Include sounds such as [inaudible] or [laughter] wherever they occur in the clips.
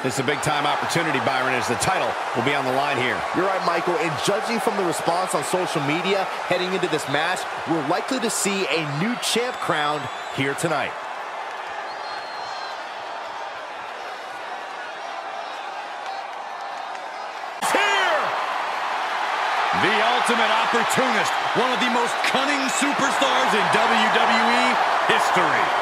149 pounds. This is a big-time opportunity, Byron, as the title will be on the line here. You're right, Michael. And judging from the response on social media heading into this match, we're likely to see a new champ crowned here tonight. The ultimate opportunist, one of the most cunning superstars in WWE history.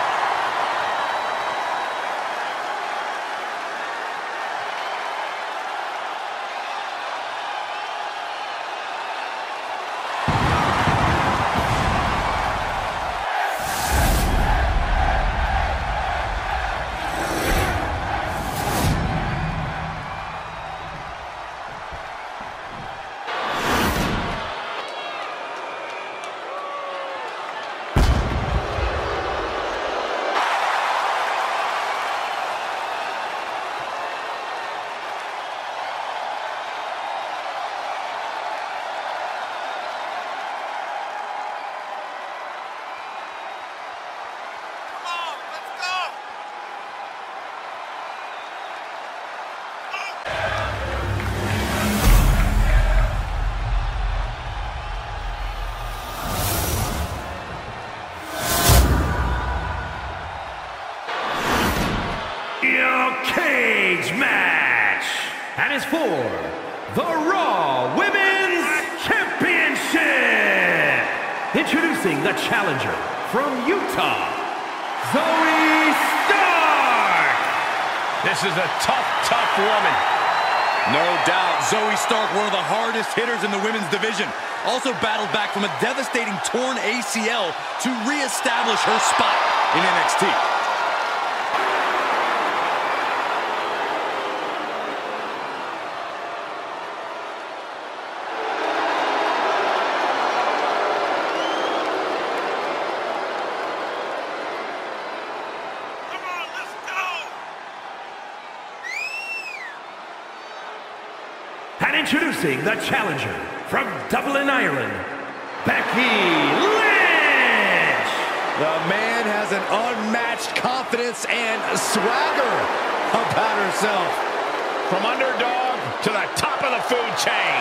Challenger from Utah, Zoe Stark. This is a tough, tough woman. No doubt, Zoe Stark, one of the hardest hitters in the women's division. Also battled back from a devastating torn ACL to reestablish her spot in NXT. Introducing the challenger from Dublin, Ireland, Becky Lynch. The man has an unmatched confidence and swagger about herself. From underdog to the top of the food chain.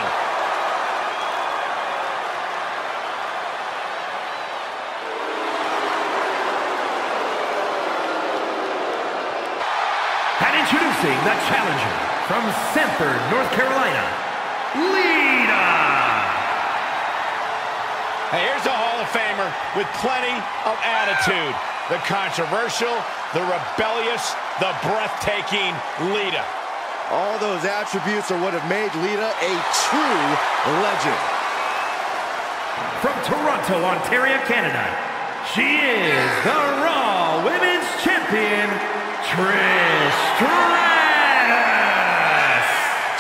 And introducing the challenger from Sanford, North Carolina, Lita. Hey, here's a Hall of Famer with plenty of attitude. The controversial, the rebellious, the breathtaking Lita. All those attributes are what have made Lita a true legend. From Toronto, Ontario, Canada, she is the Raw Women's Champion, Trish Stratus.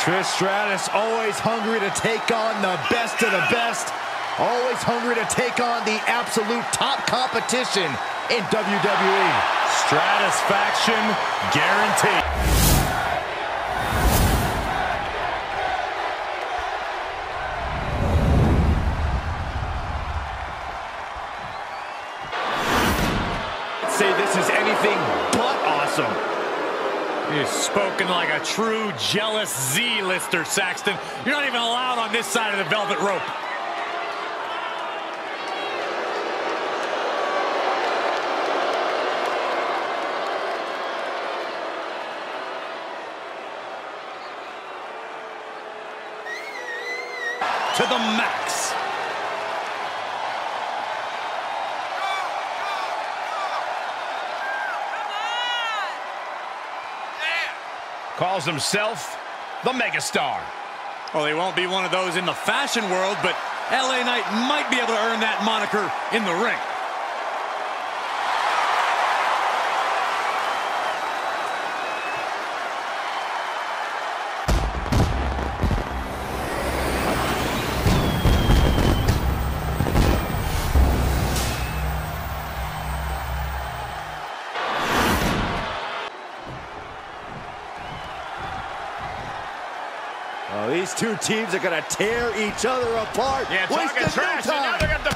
Trish Stratus always hungry to take on the best of the best. Always hungry to take on the absolute top competition in WWE. Stratusfaction guaranteed. say this is anything but awesome. You've spoken like a true jealous Z-lister, Saxton. You're not even allowed on this side of the velvet rope. To the max. Calls himself the megastar. Well, he won't be one of those in the fashion world, but LA Knight might be able to earn that moniker in the ring. Two teams are going to tear each other apart. Yeah, talking trash, no and now they're going to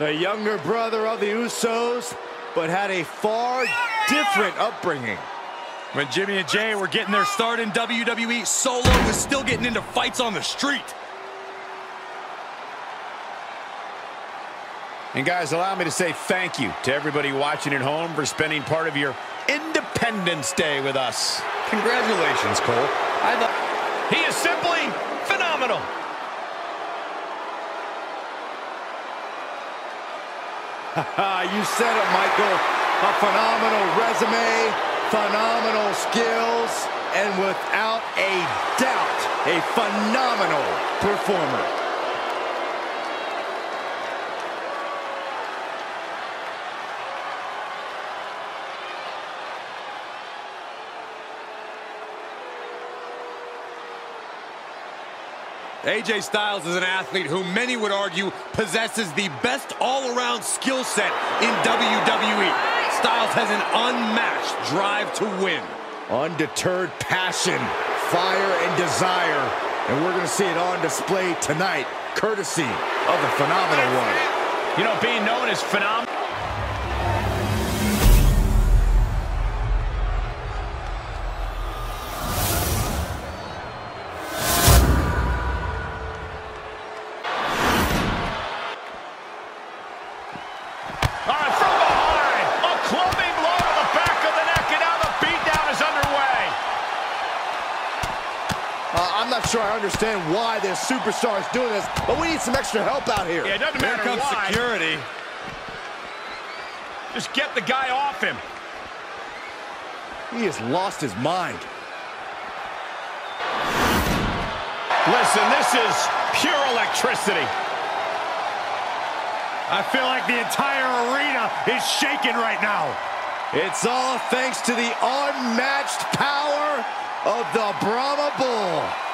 The younger brother of the Usos, but had a far different upbringing. When Jimmy and Jay were getting their start in WWE, Solo was still getting into fights on the street. And guys, allow me to say thank you to everybody watching at home for spending part of your Independence Day with us. Congratulations, Cole. I He is simply phenomenal. [laughs] you said it, Michael. A phenomenal resume, phenomenal skills, and without a doubt, a phenomenal performer. AJ Styles is an athlete who many would argue possesses the best all-around skill set in WWE. Styles has an unmatched drive to win. Undeterred passion, fire, and desire. And we're going to see it on display tonight, courtesy of the phenomenal one. You know, being known as phenomenal. Not sure I understand why this superstar is doing this, but we need some extra help out here. Yeah, it doesn't Here matter comes why. security. Just get the guy off him. He has lost his mind. Listen, this is pure electricity. I feel like the entire arena is shaking right now. It's all thanks to the unmatched power of the Brahma Bull.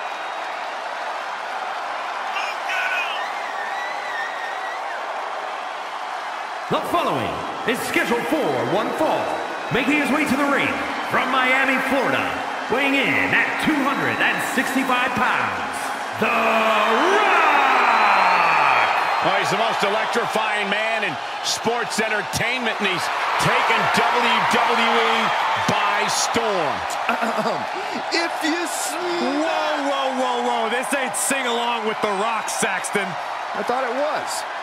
The following is scheduled for one fall, making his way to the ring from Miami, Florida, weighing in at 265 pounds, The Rock! Oh, he's the most electrifying man in sports entertainment, and he's taken WWE by storm. If you sm- Whoa, whoa, whoa, whoa. This ain't sing along with The Rock, Saxton. I thought it was.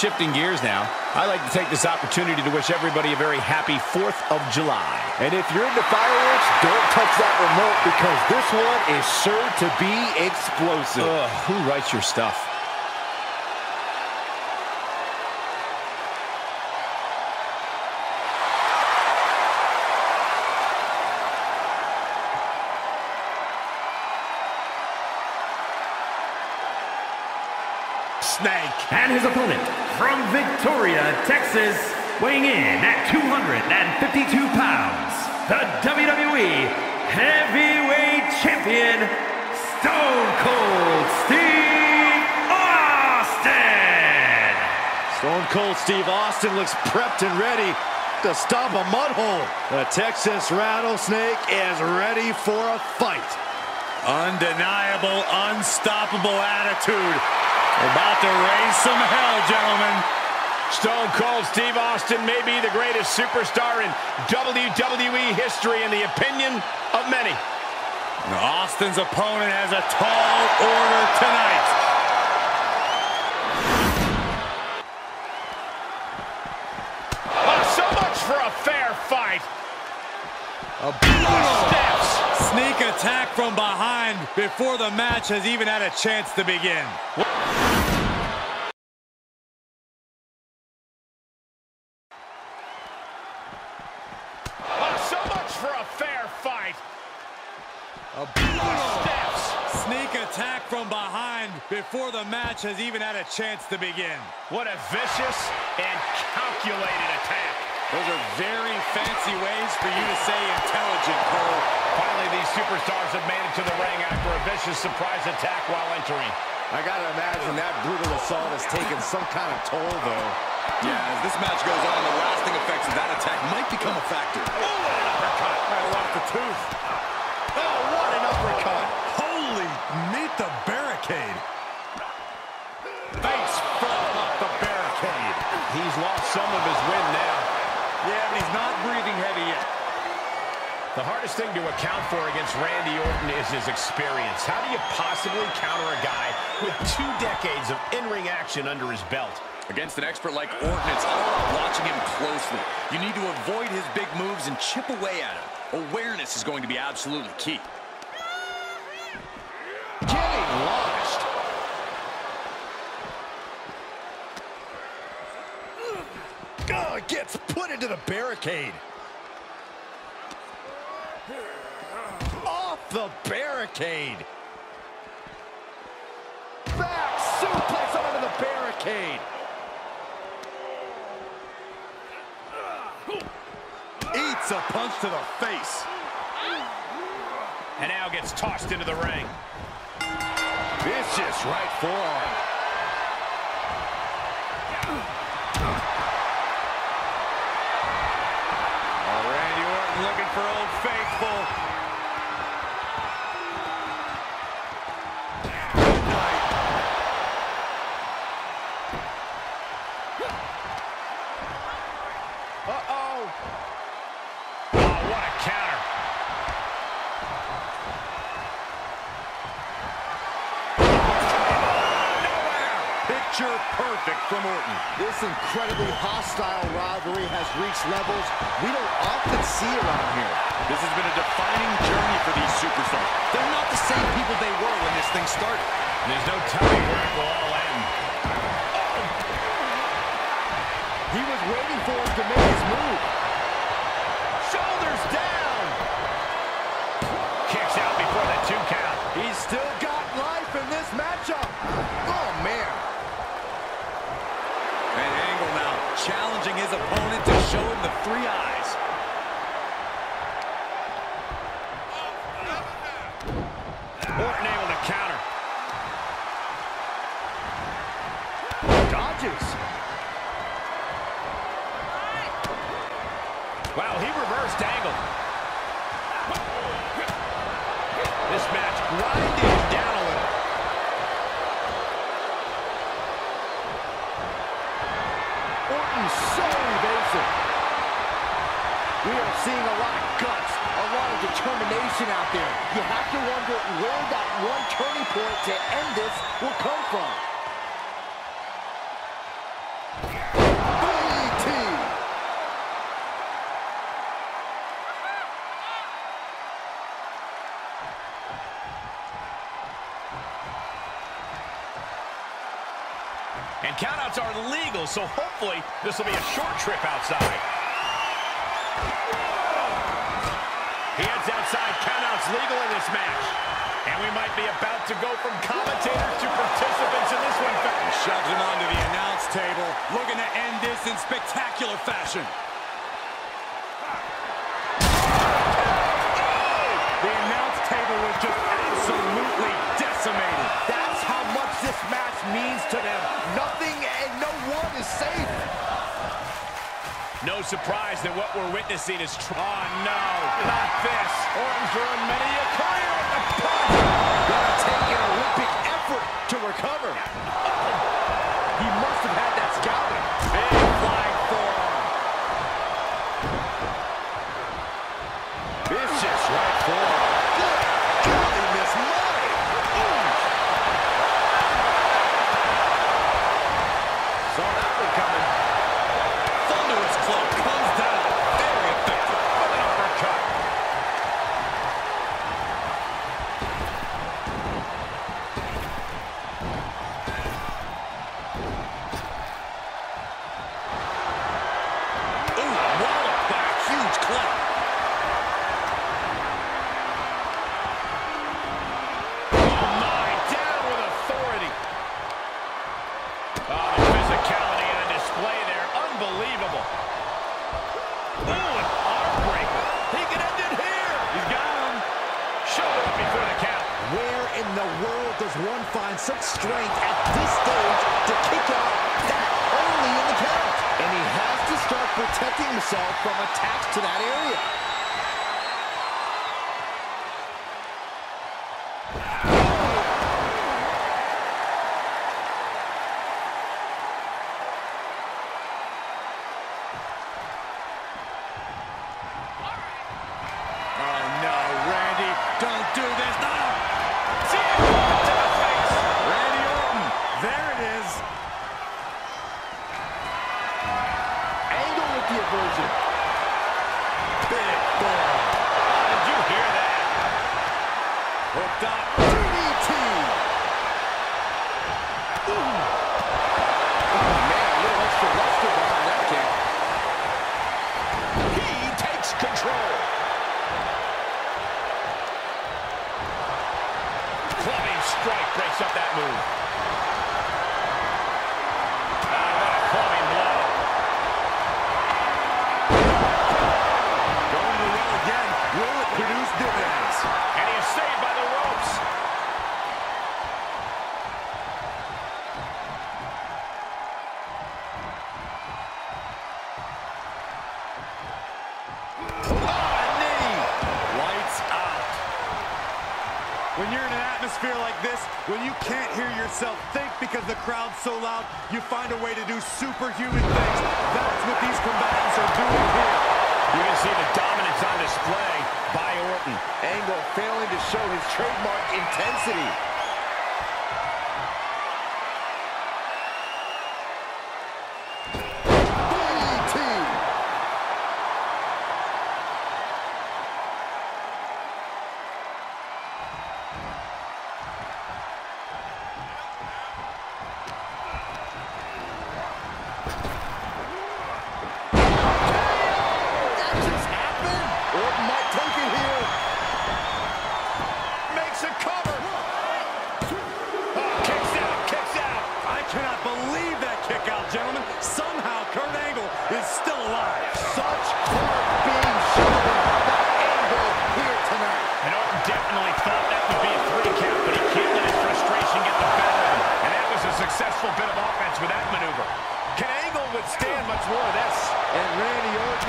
Shifting gears now, I'd like to take this opportunity to wish everybody a very happy 4th of July. And if you're into fireworks, don't touch that remote because this one is sure to be explosive. Ugh, who writes your stuff? Snake. And his opponent from Victoria, Texas, weighing in at 252 pounds, the WWE Heavyweight Champion, Stone Cold Steve Austin! Stone Cold Steve Austin looks prepped and ready to stop a mud hole. The Texas Rattlesnake is ready for a fight. Undeniable, unstoppable attitude. About to raise some hell, gentlemen. Stone Cold Steve Austin may be the greatest superstar in WWE history in the opinion of many. Austin's opponent has a tall order tonight. Oh, so much for a fair fight. A brutal Steps. sneak attack from behind before the match has even had a chance to begin. Oh, so much for a fair fight. A brutal Steps. sneak attack from behind before the match has even had a chance to begin. What a vicious and calculated attack. Those are very fancy ways for you to say intelligent, Cole. Finally, these superstars have made it to the ring after a vicious surprise attack while entering. I gotta imagine that brutal assault has taken some kind of toll, though. Yeah, as this match goes on, the lasting effects of that attack might become a factor. Ooh, an uppercut. I lost the tooth. Oh, what an uppercut! Holy, meet the barricade. He's lost some of his wind now. Yeah, but he's not breathing heavy yet. The hardest thing to account for against Randy Orton is his experience. How do you possibly counter a guy with two decades of in-ring action under his belt? Against an expert like Orton, it's all about watching him closely. You need to avoid his big moves and chip away at him. Awareness is going to be absolutely key. Getting launched. Oh, gets put into the barricade. Off the barricade. Back suplex onto the barricade. Eats a punch to the face. And now gets tossed into the ring. Vicious right forearm. For Old Faithful. This incredibly hostile rivalry has reached levels we don't often see around here. This has been a defining journey for these superstars. They're not the same people they were when this thing started. There's no telling where it will all end. He was waiting for him to make his move. Shoulders down. Kicks out before the two count. He's still got life in this matchup. Oh, man. And Angle now challenging his opponent to show him the three eyes. Orton able to counter. Dodges. Wow, he reversed angle. This match grinding down a little. Orton's so evasive. We are seeing a lot of guts, a lot of determination out there. You have to wonder where that one turning point to end this will come from. And countouts are legal, so hopefully this will be a short trip outside. Legal in this match. And we might be about to go from commentators to participants in this one. He shoves him onto the announce table, looking to end this in spectacular fashion. The announce table was just absolutely decimated. That's how much this match means to them. Nothing and no one is safe. No surprise that what we're witnessing is... Tr oh, no, not this. Orton's many a career at the punch. Gonna take an Olympic effort to recover. He must have had that scouting. Big flying attacks to that area. Ooh. When you're in an atmosphere like this, when you can't hear yourself think because the crowd's so loud, you find a way to do superhuman things. That's what these combatants are doing here. You can see the dominance on display by Orton. Angle failing to show his trademark intensity.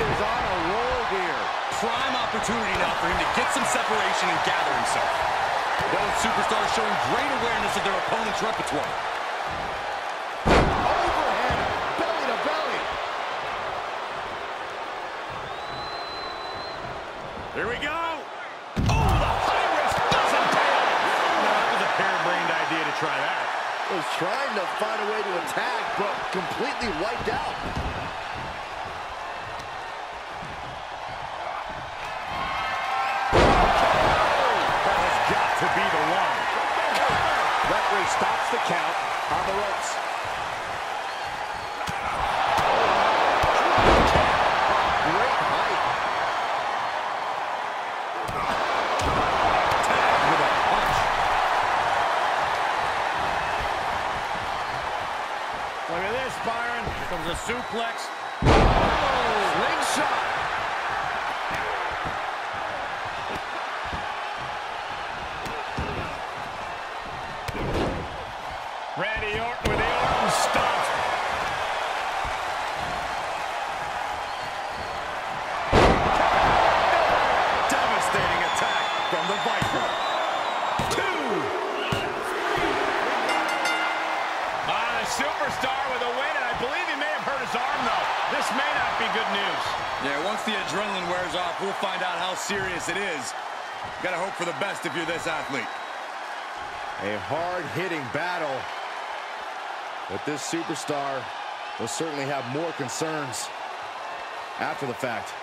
Is on a roll here. Prime opportunity now for him to get some separation and gather himself. Both superstars showing great awareness of their opponent's repertoire. Overhead, belly to belly. Here we go. Oh, the high risk doesn't pay off. That was a harebrained idea to try that. Was trying to find a way to attack, but completely wiped out. The count on the ropes. Look at this, Byron. Comes a suplex. The superstar with a win, and I believe he may have hurt his arm, though. This may not be good news. Yeah, once the adrenaline wears off, we'll find out how serious it is. Gotta hope for the best if you're this athlete. A hard-hitting battle. But this superstar will certainly have more concerns after the fact.